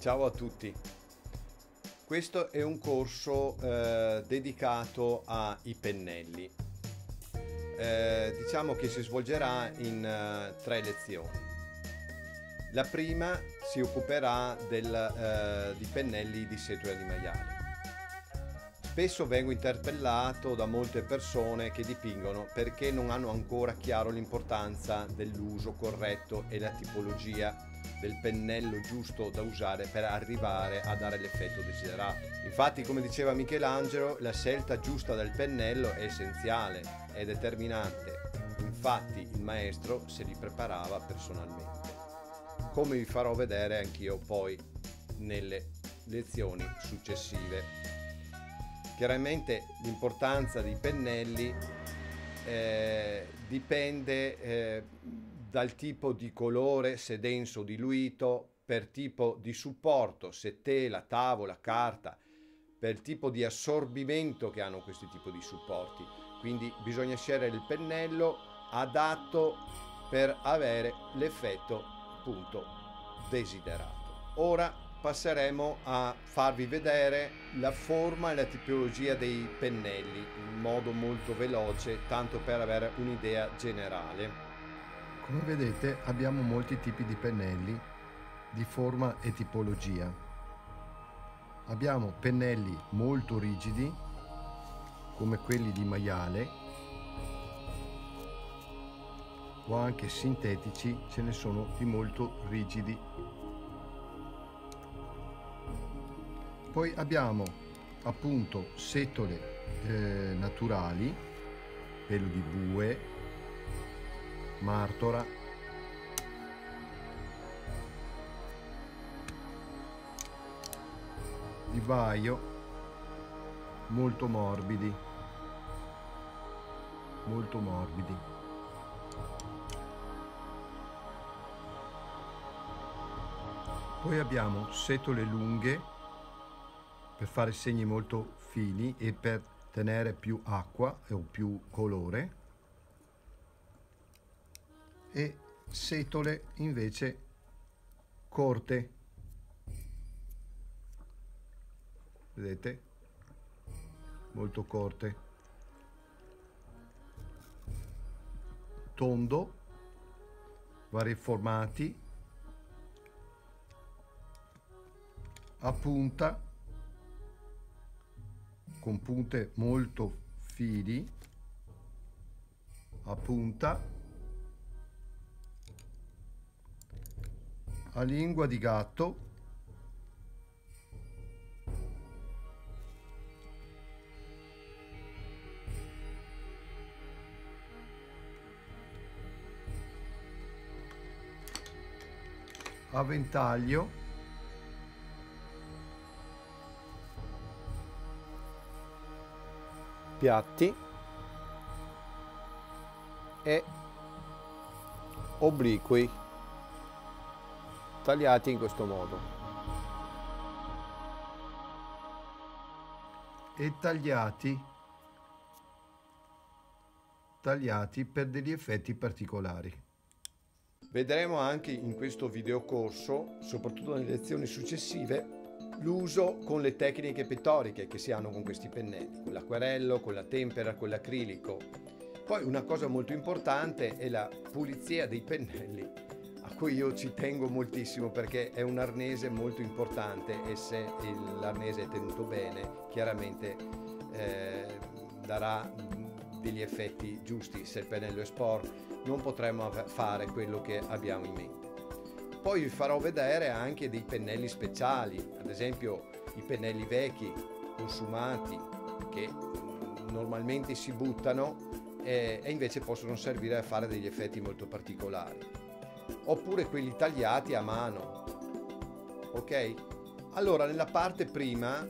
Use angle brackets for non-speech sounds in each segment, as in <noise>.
Ciao a tutti. Questo è un corso eh, dedicato ai pennelli. Eh, diciamo che si svolgerà in uh, tre lezioni. La prima si occuperà del, uh, di pennelli di setura di maiale. Spesso vengo interpellato da molte persone che dipingono perché non hanno ancora chiaro l'importanza dell'uso corretto e la tipologia del pennello giusto da usare per arrivare a dare l'effetto desiderato. Infatti, come diceva Michelangelo, la scelta giusta del pennello è essenziale, è determinante. Infatti, il maestro se li preparava personalmente. Come vi farò vedere anch'io poi nelle lezioni successive. Chiaramente l'importanza dei pennelli eh, dipende eh, dal tipo di colore, se denso o diluito, per tipo di supporto, se tela, tavola, carta, per tipo di assorbimento che hanno questi tipi di supporti. Quindi bisogna scegliere il pennello adatto per avere l'effetto appunto desiderato. Ora passeremo a farvi vedere la forma e la tipologia dei pennelli in modo molto veloce, tanto per avere un'idea generale. Come vedete abbiamo molti tipi di pennelli di forma e tipologia. Abbiamo pennelli molto rigidi come quelli di maiale o anche sintetici, ce ne sono di molto rigidi. Poi abbiamo appunto setole eh, naturali, pelo di bue, martora. Vivaio molto morbidi. Molto morbidi. Poi abbiamo setole lunghe per fare segni molto fini e per tenere più acqua o più colore. E setole invece corte. Vedete? Molto corte. Tondo vari formati. A punta con punte molto fili a punta a lingua di gatto a ventaglio piatti e obliqui tagliati in questo modo. E tagliati, tagliati per degli effetti particolari. Vedremo anche in questo videocorso, soprattutto nelle lezioni successive, l'uso con le tecniche pittoriche che si hanno con questi pennelli, con l'acquerello, con la tempera, con l'acrilico. Poi una cosa molto importante è la pulizia dei pennelli cui io ci tengo moltissimo perché è un arnese molto importante e se l'arnese è tenuto bene chiaramente eh, darà degli effetti giusti. Se il pennello è sport non potremo fare quello che abbiamo in mente. Poi vi farò vedere anche dei pennelli speciali, ad esempio i pennelli vecchi, consumati, che normalmente si buttano e, e invece possono servire a fare degli effetti molto particolari oppure quelli tagliati a mano. Ok? Allora, nella parte prima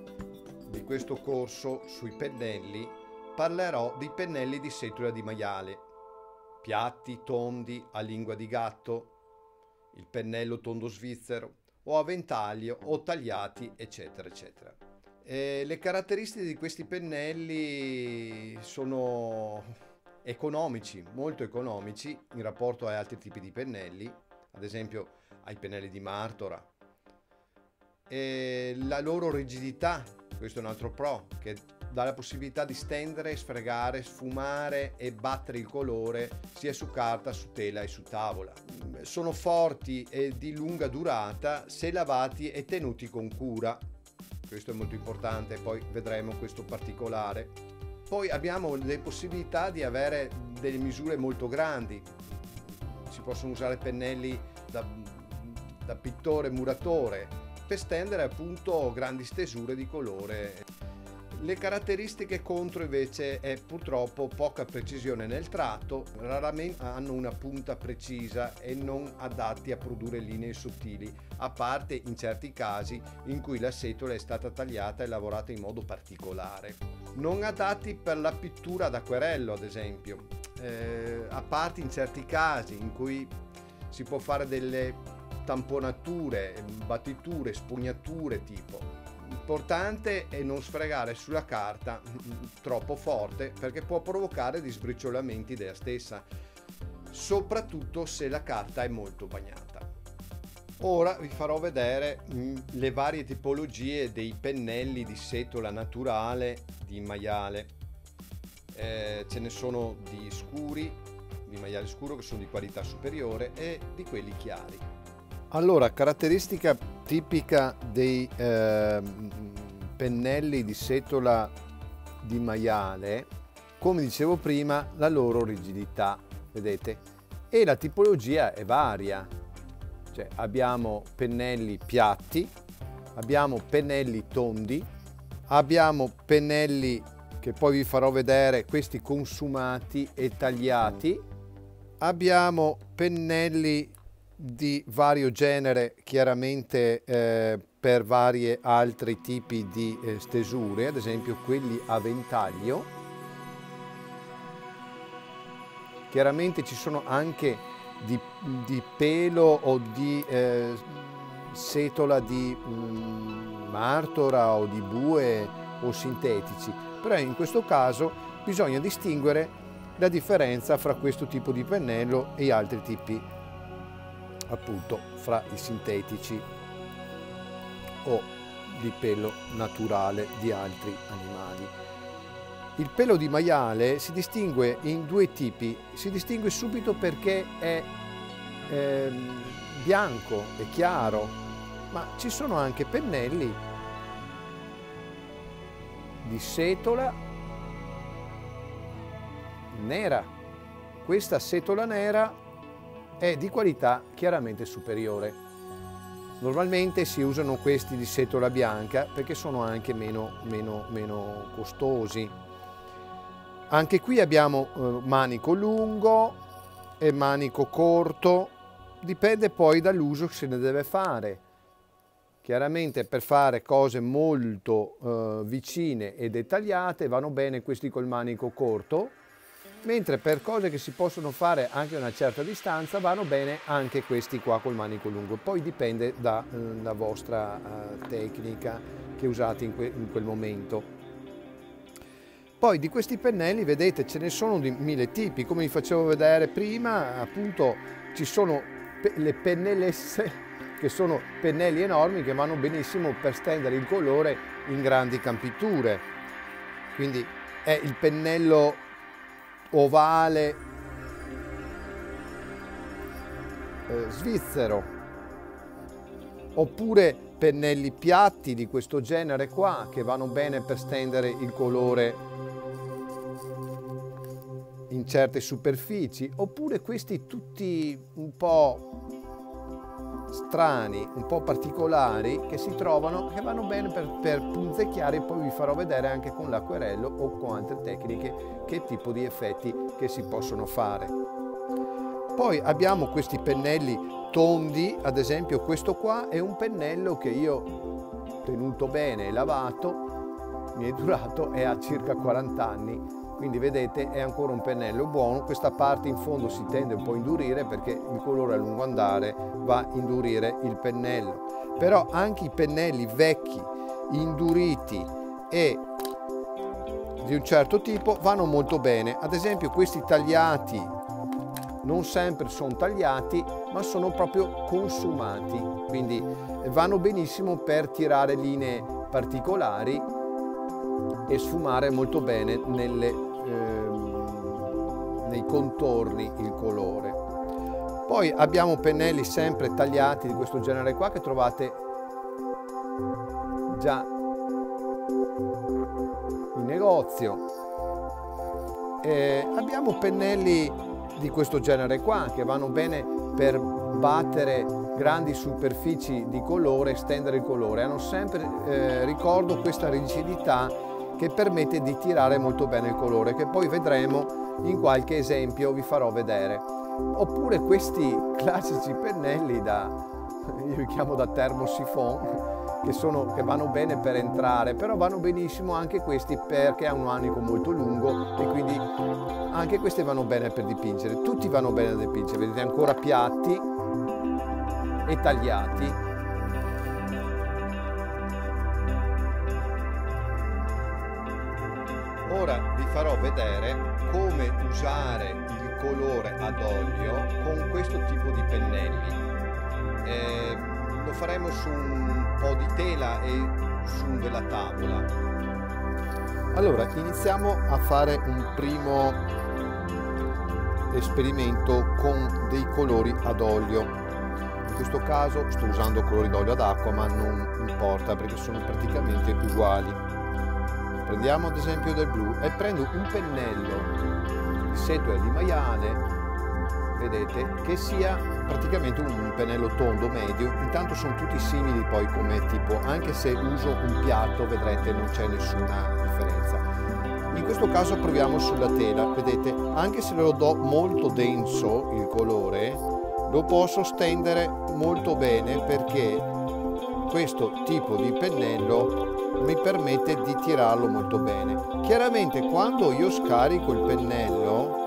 di questo corso sui pennelli parlerò dei pennelli di setura di maiale, piatti, tondi, a lingua di gatto, il pennello tondo svizzero o a ventaglio o tagliati, eccetera, eccetera. E le caratteristiche di questi pennelli sono economici, molto economici in rapporto a altri tipi di pennelli, ad esempio ai pennelli di Martora, e la loro rigidità, questo è un altro pro, che dà la possibilità di stendere, sfregare, sfumare e battere il colore sia su carta, su tela e su tavola. Sono forti e di lunga durata se lavati e tenuti con cura. Questo è molto importante, poi vedremo questo particolare. Poi abbiamo le possibilità di avere delle misure molto grandi. Si possono usare pennelli da, da pittore muratore per stendere appunto grandi stesure di colore. Le caratteristiche contro invece è purtroppo poca precisione nel tratto, raramente hanno una punta precisa e non adatti a produrre linee sottili, a parte in certi casi in cui la setola è stata tagliata e lavorata in modo particolare. Non adatti per la pittura ad acquerello, ad esempio, eh, a parte in certi casi in cui si può fare delle tamponature, battiture, spugnature tipo L'importante è non sfregare sulla carta troppo forte perché può provocare di sbriciolamenti della stessa, soprattutto se la carta è molto bagnata. Ora vi farò vedere mm, le varie tipologie dei pennelli di setola naturale di maiale. Eh, ce ne sono di scuri, di maiale scuro che sono di qualità superiore e di quelli chiari. Allora, caratteristica tipica dei eh, pennelli di setola di maiale, come dicevo prima, la loro rigidità, vedete? E la tipologia è varia. Cioè, abbiamo pennelli piatti, abbiamo pennelli tondi, abbiamo pennelli che poi vi farò vedere, questi consumati e tagliati, abbiamo pennelli di vario genere, chiaramente eh, per vari altri tipi di eh, stesure, ad esempio quelli a ventaglio. Chiaramente ci sono anche di, di pelo o di eh, setola di um, martora o di bue o sintetici, però in questo caso bisogna distinguere la differenza fra questo tipo di pennello e altri tipi appunto fra i sintetici o di pelo naturale di altri animali. Il pelo di maiale si distingue in due tipi, si distingue subito perché è eh, bianco, è chiaro, ma ci sono anche pennelli di setola nera. Questa setola nera è di qualità chiaramente superiore. Normalmente si usano questi di setola bianca perché sono anche meno, meno, meno costosi. Anche qui abbiamo eh, manico lungo e manico corto, dipende poi dall'uso che se ne deve fare. Chiaramente per fare cose molto eh, vicine e dettagliate vanno bene questi col manico corto, mentre per cose che si possono fare anche a una certa distanza vanno bene anche questi qua col manico lungo, poi dipende dalla eh, vostra uh, tecnica che usate in, que in, quel momento. Poi di questi pennelli, vedete, ce ne sono di mille tipi, come vi facevo vedere prima, appunto ci sono pe le pennellesse che sono pennelli enormi che vanno benissimo per stendere il colore in grandi campiture. Quindi è il pennello ovale eh, svizzero oppure pennelli piatti di questo genere qua che vanno bene per stendere il colore in certe superfici oppure questi tutti un po' strani, un po' particolari che si trovano che vanno bene per, per punzecchiare e poi vi farò vedere anche con l'acquerello o con altre tecniche che tipo di effetti che si possono fare. Poi abbiamo questi pennelli tondi, ad esempio questo qua è un pennello che io tenuto bene e lavato, mi è durato e ha circa 40 anni quindi vedete è ancora un pennello buono. Questa parte in fondo si tende un po' a indurire perché il colore a lungo andare va a indurire il pennello. Però anche i pennelli vecchi induriti e di un certo tipo vanno molto bene. Ad esempio questi tagliati non sempre sono tagliati ma sono proprio consumati. Quindi vanno benissimo per tirare linee particolari e sfumare molto bene nelle, ehm, nei contorni il colore poi abbiamo pennelli sempre tagliati di questo genere qua che trovate già in negozio eh, abbiamo pennelli di questo genere qua che vanno bene per battere grandi superfici di colore, estendere il colore. Hanno sempre, eh, ricordo, questa rigidità che permette di tirare molto bene il colore, che poi vedremo in qualche esempio, vi farò vedere. Oppure questi classici pennelli da, io li chiamo da termosifon, che, sono, che vanno bene per entrare, però vanno benissimo anche questi perché hanno un manico molto lungo e quindi anche questi vanno bene per dipingere. Tutti vanno bene da dipingere, vedete ancora piatti e tagliati. Ora vi farò vedere come usare il colore ad olio con questo tipo di pennelli. Eh, lo faremo su un po' di tela e su della tavola. Allora, iniziamo a fare un primo esperimento con dei colori ad olio. In questo caso sto usando colori d'olio ad acqua, ma non importa perché sono praticamente uguali. Prendiamo ad esempio del blu e prendo un pennello di setole di maiale vedete, che sia praticamente un pennello tondo medio, intanto sono tutti simili poi come tipo, anche se uso un piatto vedrete non c'è nessuna differenza. In questo caso proviamo sulla tela, vedete, anche se lo do molto denso il colore, lo posso stendere molto bene perché questo tipo di pennello mi permette di tirarlo molto bene. Chiaramente quando io scarico il pennello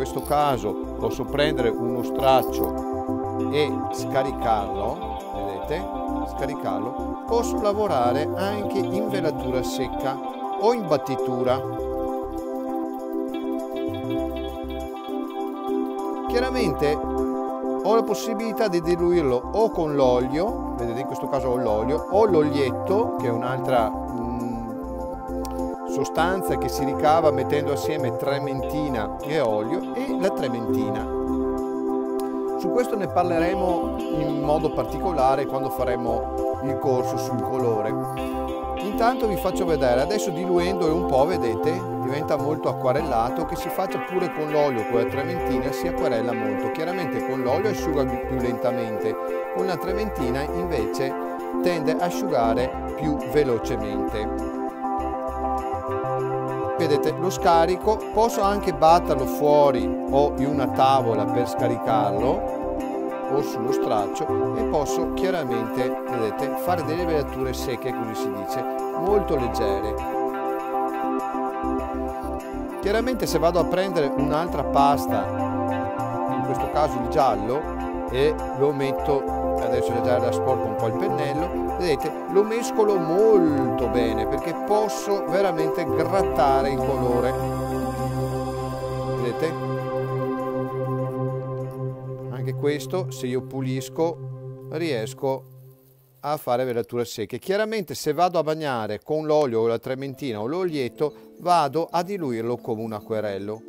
questo caso posso prendere uno straccio e scaricarlo, vedete? Scaricarlo. Posso lavorare anche in velatura secca o in battitura. Chiaramente ho la possibilità di diluirlo o con l'olio, vedete in questo caso ho l'olio, o l'olietto che è un'altra sostanza che si ricava mettendo assieme trementina e olio e la trementina. Su questo ne parleremo in modo particolare quando faremo il corso sul colore. Intanto vi faccio vedere, adesso diluendolo un po', vedete, diventa molto acquarellato, che si faccia pure con l'olio, con la trementina si acquarella molto. Chiaramente con l'olio asciuga più lentamente, con la trementina invece tende a asciugare più velocemente vedete lo scarico posso anche batterlo fuori o in una tavola per scaricarlo o sullo straccio e posso chiaramente vedete fare delle velature secche così si dice molto leggere chiaramente se vado a prendere un'altra pasta in questo caso il giallo e lo metto adesso già da sporco un po' il pennello, vedete lo mescolo molto bene perché posso veramente grattare il colore. Vedete? Anche questo se io pulisco riesco a fare velature secche. Chiaramente se vado a bagnare con l'olio o la trementina o l'olietto vado a diluirlo come un acquerello.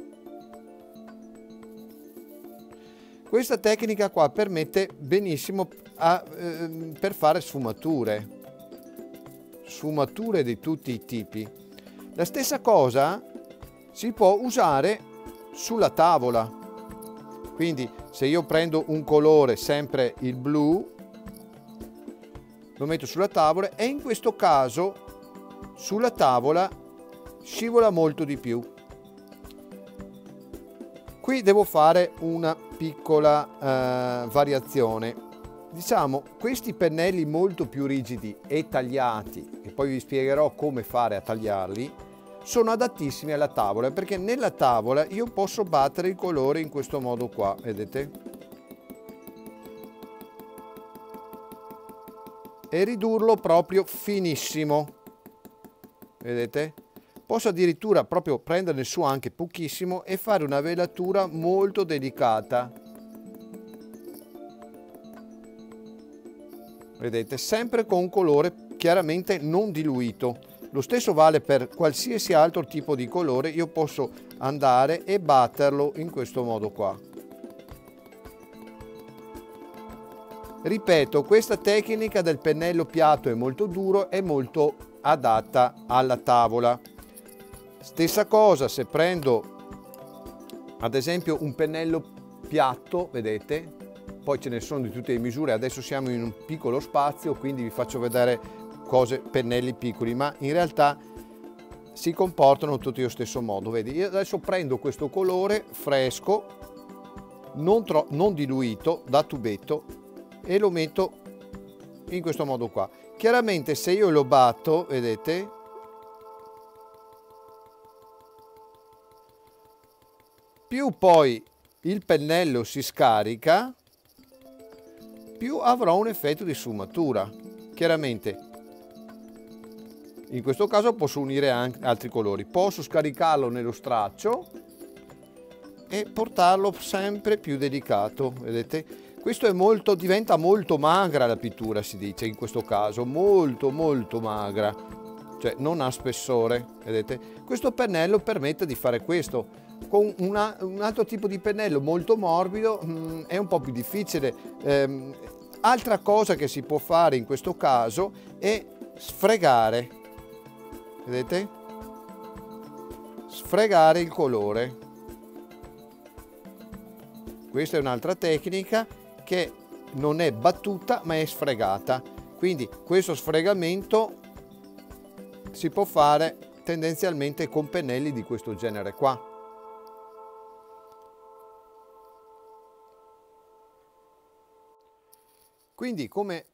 Questa tecnica qua permette benissimo a, eh, per fare sfumature, sfumature di tutti i tipi. La stessa cosa si può usare sulla tavola. Quindi se io prendo un colore, sempre il blu, lo metto sulla tavola e in questo caso sulla tavola scivola molto di più. Qui devo fare una piccola eh, variazione. Diciamo, questi pennelli molto più rigidi e tagliati, e poi vi spiegherò come fare a tagliarli, sono adattissimi alla tavola perché nella tavola io posso battere il colore in questo modo qua, vedete? E ridurlo proprio finissimo, vedete? posso addirittura proprio prenderne su anche pochissimo e fare una velatura molto delicata. Vedete? Sempre con un colore chiaramente non diluito. Lo stesso vale per qualsiasi altro tipo di colore. Io posso andare e batterlo in questo modo qua ripeto questa tecnica del pennello piatto è molto duro è molto adatta alla tavola. Stessa cosa se prendo ad esempio un pennello piatto vedete? Poi ce ne sono di tutte le misure, adesso siamo in un piccolo spazio, quindi vi faccio vedere cose, pennelli piccoli, ma in realtà si comportano tutti allo stesso modo. Vedi, io adesso prendo questo colore fresco, non, non diluito, da tubetto, e lo metto in questo modo qua. Chiaramente se io lo batto, vedete, più poi il pennello si scarica, più avrò un effetto di sfumatura. Chiaramente in questo caso posso unire anche altri colori. Posso scaricarlo nello straccio e portarlo sempre più delicato, vedete? Questo è molto, diventa molto magra la pittura, si dice in questo caso, molto molto magra, cioè non ha spessore, vedete? Questo pennello permette di fare questo. Con una, un altro tipo di pennello molto morbido mh, mm, è un po' più difficile. Ehm, Altra cosa che si può fare in questo caso è sfregare, vedete? Sfregare il colore. Questa è un'altra tecnica che non è battuta ma è sfregata. Quindi questo sfregamento si può fare tendenzialmente con pennelli di questo genere qua. Quindi come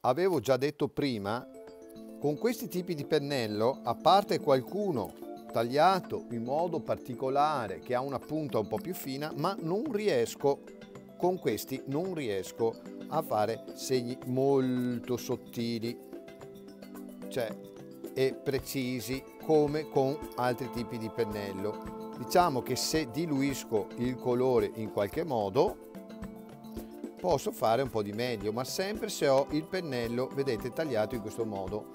avevo già detto prima, con questi tipi di pennello, a parte qualcuno tagliato in modo particolare che ha una punta un po' più fina, ma non riesco, con questi non riesco a fare segni molto sottili, cioè e precisi come con altri tipi di pennello. Diciamo che se diluisco il colore in qualche modo, posso fare un po' di meglio, ma sempre se ho il pennello, vedete, tagliato in questo modo.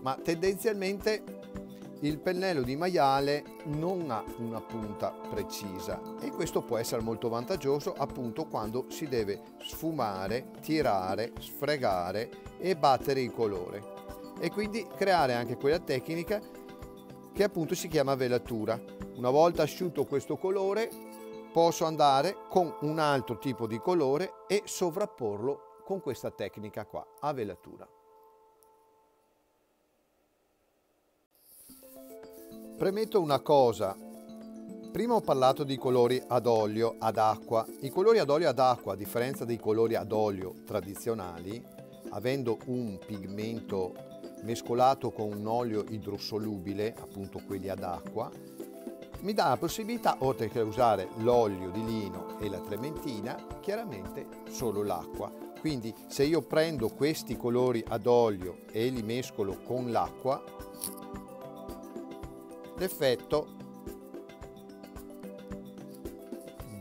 Ma tendenzialmente il pennello di maiale non ha una punta precisa e questo può essere molto vantaggioso appunto quando si deve sfumare, tirare, sfregare e battere il colore e quindi creare anche quella tecnica che appunto si chiama velatura. Una volta asciutto questo colore posso andare con un altro tipo di colore e sovrapporlo con questa tecnica qua, a velatura. Premetto una cosa, prima ho parlato di colori ad olio, ad acqua. I colori ad olio ad acqua, a differenza dei colori ad olio tradizionali, avendo un pigmento mescolato con un olio idrosolubile, appunto quelli ad acqua, mi dà la possibilità, oltre che usare l'olio di lino e la trementina, chiaramente solo l'acqua. Quindi se io prendo questi colori ad olio e li mescolo con l'acqua, l'effetto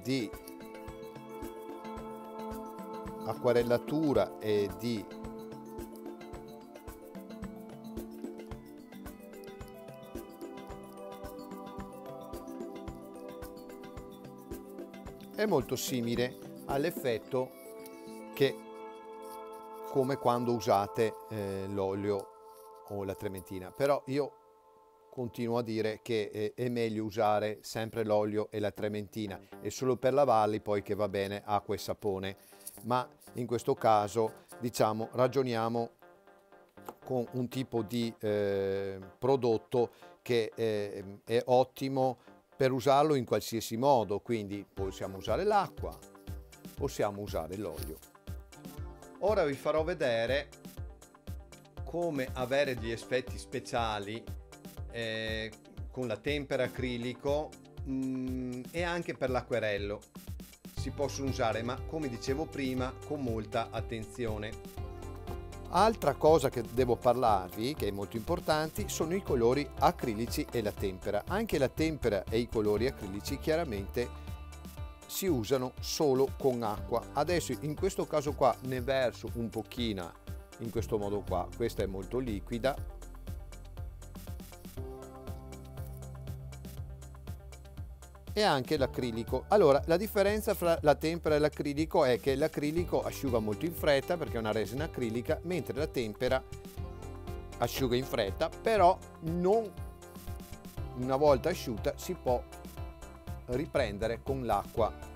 di acquarellatura e di è molto simile all'effetto che come quando usate eh, l'olio o la trementina. Però io continuo a dire che è, è meglio usare sempre l'olio e la trementina e solo per lavarli poi che va bene acqua e sapone ma in questo caso diciamo ragioniamo con un tipo di eh, prodotto che eh, è ottimo per usarlo in qualsiasi modo, quindi possiamo usare l'acqua, possiamo usare l'olio. Ora vi farò vedere come avere degli effetti speciali eh, con la tempera acrilico mh, mm, e anche per l'acquerello. Si possono usare, ma come dicevo prima, con molta attenzione. Altra cosa che devo parlarvi, che è molto importante, sono i colori acrilici e la tempera. Anche la tempera e i colori acrilici chiaramente si usano solo con acqua. Adesso in questo caso qua ne verso un pochino in questo modo qua. Questa è molto liquida, e anche l'acrilico. Allora, la differenza fra la tempera e l'acrilico è che l'acrilico asciuga molto in fretta perché è una resina acrilica, mentre la tempera asciuga in fretta, però non una volta asciutta si può riprendere con l'acqua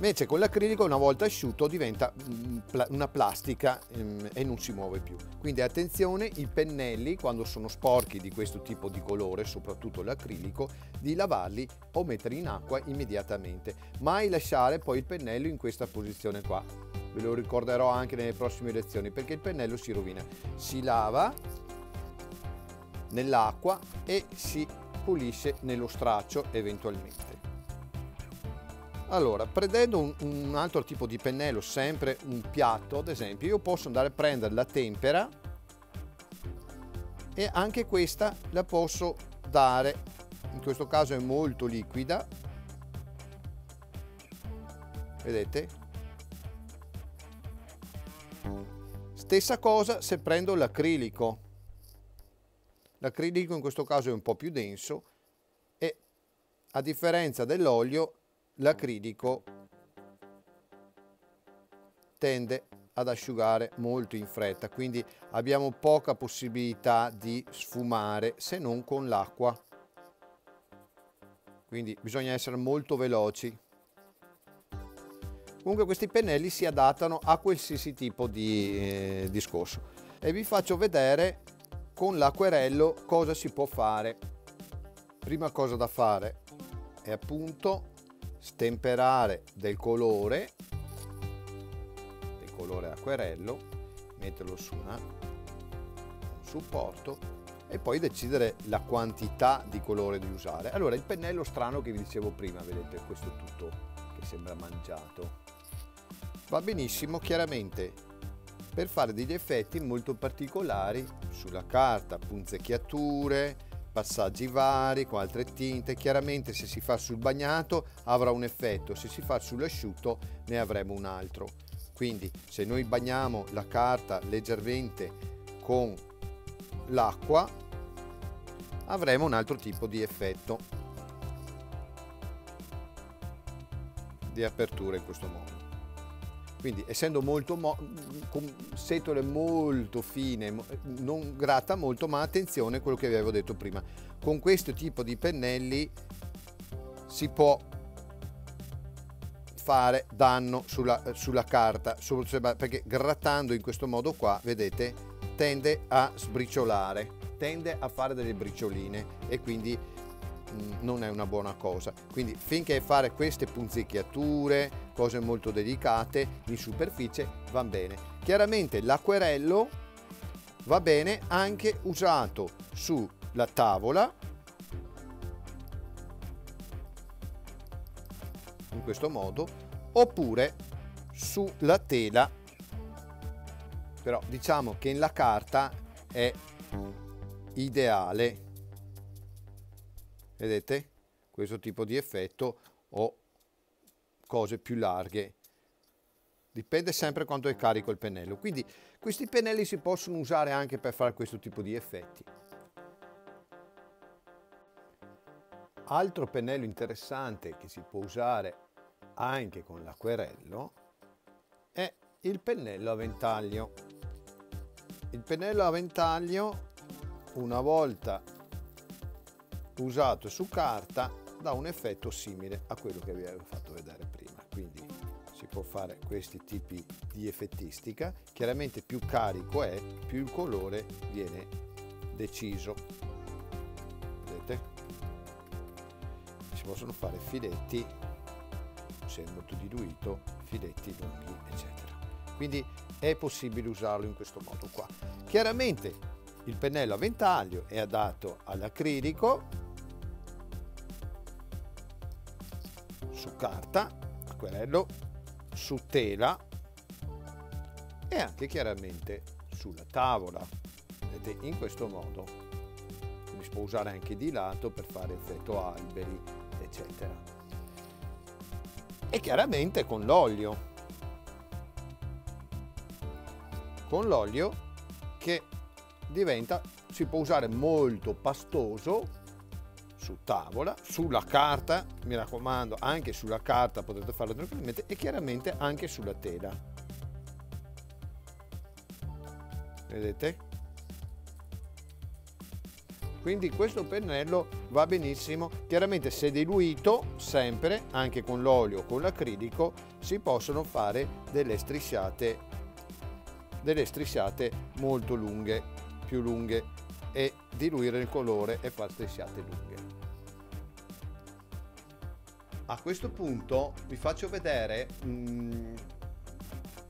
Invece con l'acrilico una volta asciutto diventa mm, una plastica ehm, e non si muove più. Quindi attenzione, i pennelli quando sono sporchi di questo tipo di colore, soprattutto l'acrilico, di lavarli o metterli in acqua immediatamente. Mai lasciare poi il pennello in questa posizione qua. Ve lo ricorderò anche nelle prossime lezioni perché il pennello si rovina. Si lava nell'acqua e si pulisce nello straccio eventualmente. Allora, prendendo un, un, altro tipo di pennello, sempre un piatto ad esempio, io posso andare a prendere la tempera e anche questa la posso dare, in questo caso è molto liquida, vedete? Stessa cosa se prendo l'acrilico, l'acrilico in questo caso è un po' più denso e a differenza dell'olio l'acrilico tende ad asciugare molto in fretta quindi abbiamo poca possibilità di sfumare se non con l'acqua. Quindi bisogna essere molto veloci. Comunque questi pennelli si adattano a qualsiasi tipo di eh, discorso. E vi faccio vedere con l'acquerello cosa si può fare. Prima cosa da fare è appunto stemperare del colore del colore acquerello metterlo su una, un supporto e poi decidere la quantità di colore di usare. Allora il pennello strano che vi dicevo prima vedete questo tutto che sembra mangiato. Va benissimo chiaramente per fare degli effetti molto particolari sulla carta punzecchiature passaggi vari con altre tinte. Chiaramente se si fa sul bagnato avrà un effetto. Se si fa sull'asciutto ne avremo un altro. Quindi se noi bagniamo la carta leggermente con l'acqua avremo un altro tipo di effetto di apertura in questo modo quindi essendo molto mo- con setole molto fine non gratta molto ma attenzione a quello che vi avevo detto prima. Con questo tipo di pennelli si può fare danno sulla, sulla carta perché grattando in questo modo qua vedete tende a sbriciolare tende a fare delle bricioline e quindi non è una buona cosa. Quindi finché fare queste punzecchiature, cose molto delicate in superficie va bene. Chiaramente l'acquerello va bene anche usato sulla tavola in questo modo oppure sulla tela però diciamo che la carta è ideale vedete? Questo tipo di effetto o cose più larghe. Dipende sempre quanto è carico il pennello. Quindi questi pennelli si possono usare anche per fare questo tipo di effetti. Altro pennello interessante che si può usare anche con l'acquerello è il pennello a ventaglio. Il pennello a ventaglio una volta usato su carta dà un effetto simile a quello che vi avevo fatto vedere prima. Quindi si può fare questi tipi di effettistica. Chiaramente più carico è più il colore viene deciso. Vedete? Si possono fare filetti se è molto diluito filetti lunghi eccetera. Quindi è possibile usarlo in questo modo qua. Chiaramente il pennello a ventaglio è adatto all'acrilico carta, acquerello, su tela, e anche chiaramente sulla tavola. Vedete, in questo modo si può usare anche di lato per fare effetto alberi, eccetera. E chiaramente con l'olio. Con l'olio che diventa, si può usare molto pastoso su tavola, sulla carta, mi raccomando, anche sulla carta potete farlo tranquillamente e chiaramente anche sulla tela. Vedete? Quindi questo pennello va benissimo, chiaramente se diluito sempre, anche con l'olio o con l'acrilico, si possono fare delle strisciate, delle strisciate molto lunghe, più lunghe e diluire il colore e fare strisciate lunghe. A questo punto vi faccio vedere mh, mm,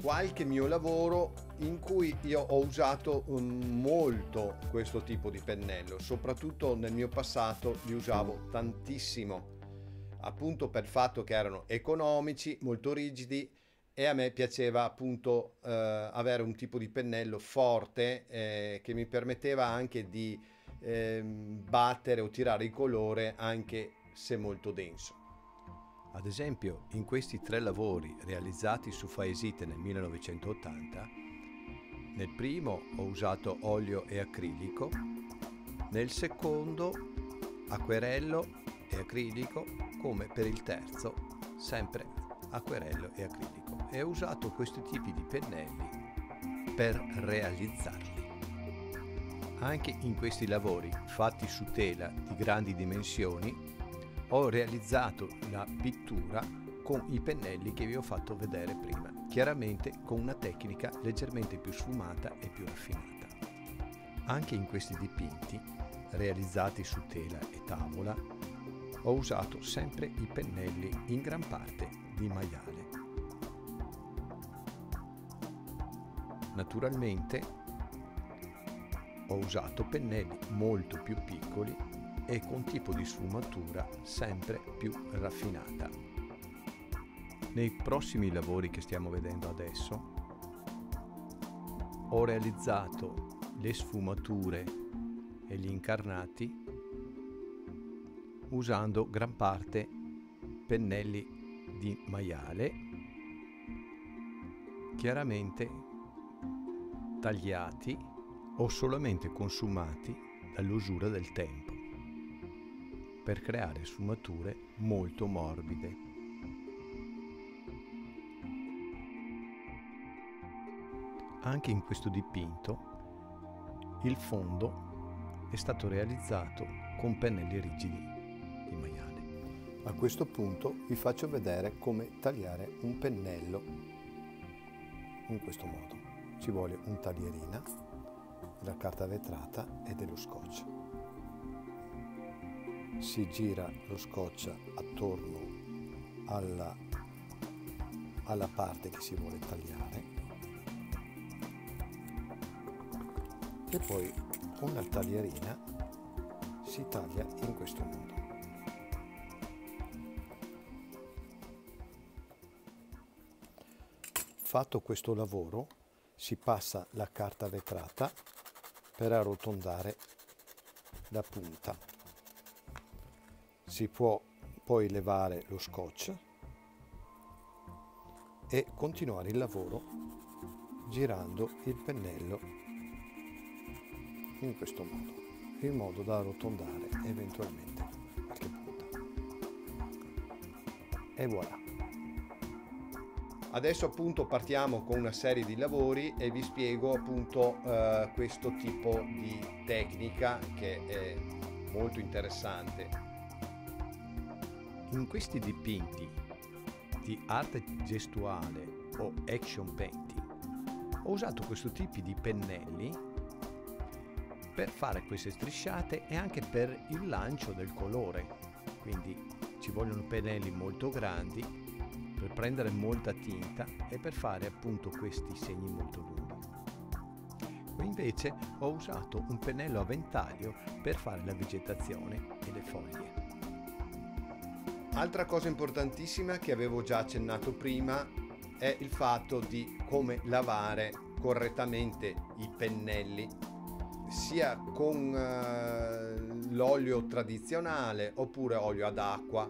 qualche mio lavoro in cui io ho usato um, molto questo tipo di pennello, soprattutto nel mio passato li usavo tantissimo, appunto per il fatto che erano economici, molto rigidi e a me piaceva appunto eh, avere un tipo di pennello forte eh, che mi permetteva anche di eh, battere o tirare il colore anche se molto denso. Ad esempio, in questi tre lavori realizzati su Faesite nel 1980, nel primo ho usato olio e acrilico, nel secondo acquerello e acrilico, come per il terzo, sempre acquerello e acrilico e ho usato questi tipi di pennelli per realizzarli. Anche in questi lavori fatti su tela di grandi dimensioni ho realizzato la pittura con i pennelli che vi ho fatto vedere prima, chiaramente con una tecnica leggermente più sfumata e più raffinata. Anche in questi dipinti, realizzati su tela e tavola, ho usato sempre i pennelli in gran parte di maiale. Naturalmente ho usato pennelli molto più piccoli e con tipo di sfumatura sempre più raffinata. Nei prossimi lavori che stiamo vedendo adesso ho realizzato le sfumature e gli incarnati usando gran parte pennelli di maiale chiaramente tagliati o solamente consumati dall'usura del tempo per creare sfumature molto morbide. Anche in questo dipinto il fondo è stato realizzato con pennelli rigidi a questo punto vi faccio vedere come tagliare un pennello in questo modo. Ci vuole un taglierina, la carta vetrata e dello scotch. Si gira lo scotch attorno alla, alla parte che si vuole tagliare e poi la taglierina si taglia in questo modo. Fatto questo lavoro si passa la carta vetrata per arrotondare la punta. Si può poi levare lo scotch e continuare il lavoro girando il pennello in questo modo, in modo da arrotondare eventualmente qualche punta. E voilà. Adesso appunto partiamo con una serie di lavori e vi spiego appunto eh, questo tipo di tecnica che è molto interessante. In questi dipinti di arte gestuale o action painting ho usato questo tipo di pennelli per fare queste strisciate e anche per il lancio del colore. Quindi ci vogliono pennelli molto grandi per prendere molta tinta e per fare appunto questi segni molto lunghi. Qui invece ho usato un pennello a ventaglio per fare la vegetazione e le foglie. Altra cosa importantissima che avevo già accennato prima è il fatto di come lavare correttamente i pennelli sia con eh, l'olio tradizionale oppure olio ad acqua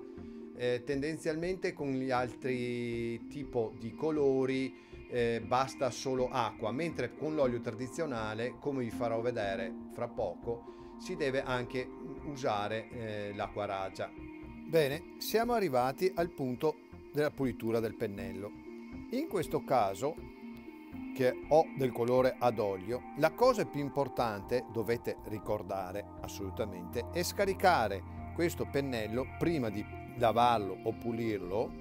eh, tendenzialmente con gli altri tipo di colori eh, basta solo acqua mentre con l'olio tradizionale come vi farò vedere fra poco si deve anche usare eh, l'acqua ragia bene siamo arrivati al punto della pulitura del pennello in questo caso che ho del colore ad olio, la cosa più importante, dovete ricordare assolutamente, è scaricare questo pennello prima di lavarlo o pulirlo,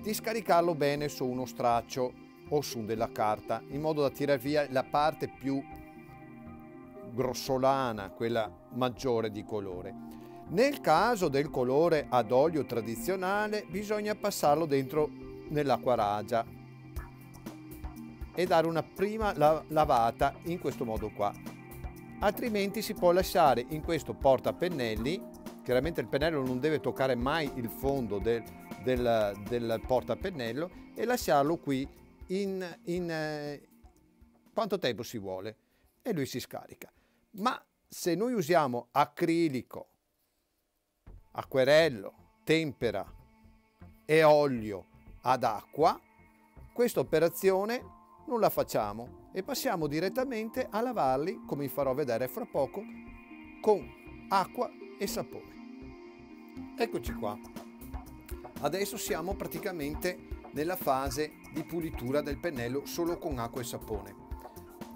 di scaricarlo bene su uno straccio o su della carta, in modo da tirare via la parte più grossolana, quella maggiore di colore. Nel caso del colore ad olio tradizionale bisogna passarlo dentro nell'acqua ragia e dare una prima lavata in questo modo qua. Altrimenti si può lasciare in questo portapennelli chiaramente il pennello non deve toccare mai il fondo del, del, del portapennello e lasciarlo qui in, in eh, quanto tempo si vuole e lui si scarica. Ma se noi usiamo acrilico acquerello tempera e olio ad acqua questa operazione non la facciamo e passiamo direttamente a lavarli, come vi farò vedere fra poco, con acqua e sapone. Eccoci qua. Adesso siamo praticamente nella fase di pulitura del pennello solo con acqua e sapone.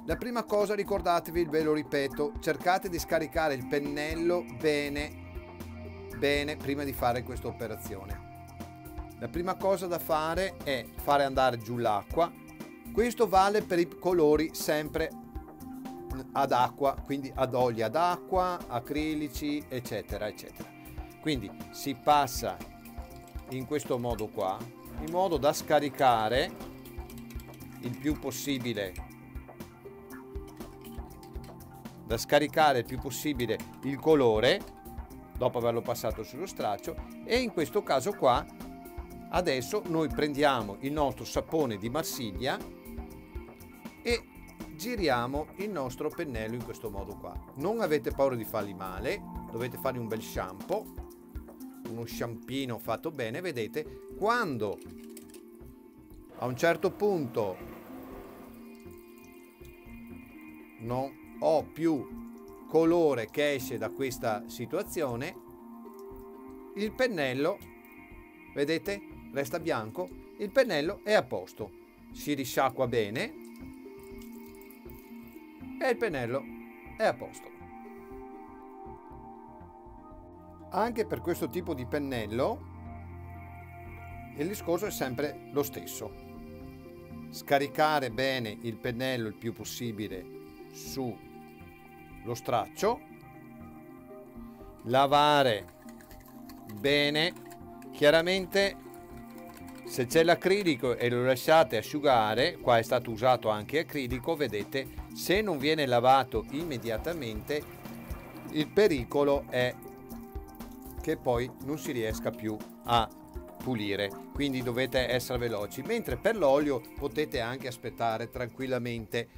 La prima cosa ricordatevi, ve lo ripeto, cercate di scaricare il pennello bene, bene prima di fare questa operazione. La prima cosa da fare è fare andare giù l'acqua questo vale per i colori sempre ad acqua, quindi ad olio ad acqua, acrilici, eccetera, eccetera. Quindi si passa in questo modo qua, in modo da scaricare il più possibile da scaricare il più possibile il colore dopo averlo passato sullo straccio e in questo caso qua adesso noi prendiamo il nostro sapone di Marsiglia e giriamo il nostro pennello in questo modo qua. Non avete paura di farli male, dovete fare un bel shampoo, uno shampino fatto bene, vedete, quando a un certo punto non ho più colore che esce da questa situazione, il pennello, vedete, resta bianco, il pennello è a posto. Si risciacqua bene, e il pennello è a posto. Anche per questo tipo di pennello il discorso è sempre lo stesso. Scaricare bene il pennello il più possibile sullo straccio, lavare bene, chiaramente se c'è l'acrilico e lo lasciate asciugare, qua è stato usato anche acrilico, vedete se non viene lavato immediatamente il pericolo è che poi non si riesca più a pulire. Quindi dovete essere veloci. Mentre per l'olio potete anche aspettare tranquillamente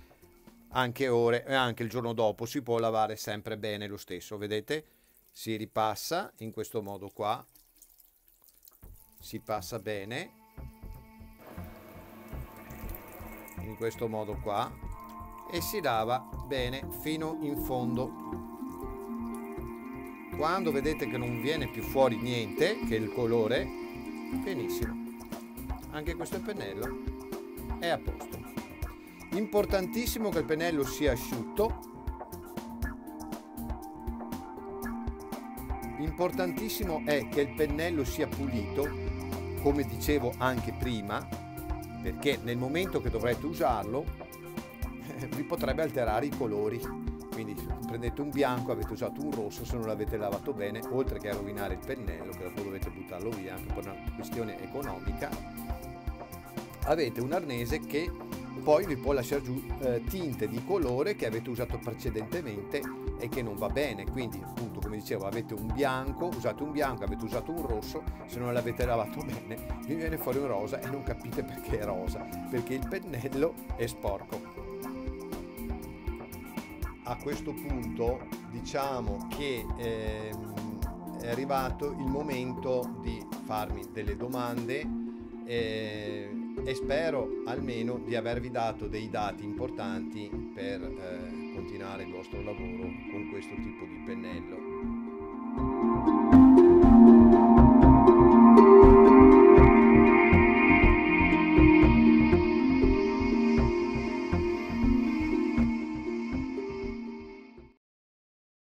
anche ore e anche il giorno dopo si può lavare sempre bene lo stesso vedete? Si ripassa in questo modo qua. Si passa bene. In questo modo qua. E si lava bene fino in fondo. Quando vedete che non viene più fuori niente che il colore benissimo. Anche questo pennello è a posto importantissimo che il pennello sia asciutto importantissimo è che il pennello sia pulito come dicevo anche prima perché nel momento che dovrete usarlo vi potrebbe alterare i colori. Quindi prendete un bianco, avete usato un rosso, se non l'avete lavato bene, oltre che a rovinare il pennello, che dopo dovete buttarlo via anche per una questione economica, avete un arnese che poi vi può lasciare giù eh, tinte di colore che avete usato precedentemente e che non va bene. Quindi appunto come dicevo avete un bianco usate un bianco avete usato un rosso se non l'avete lavato <laughs> bene vi viene fuori un rosa e non capite perché è rosa perché il pennello è sporco. A questo punto diciamo che ehm, è arrivato il momento di farmi delle domande eh, e spero almeno di avervi dato dei dati importanti per eh, continuare il vostro lavoro con questo tipo di pennello.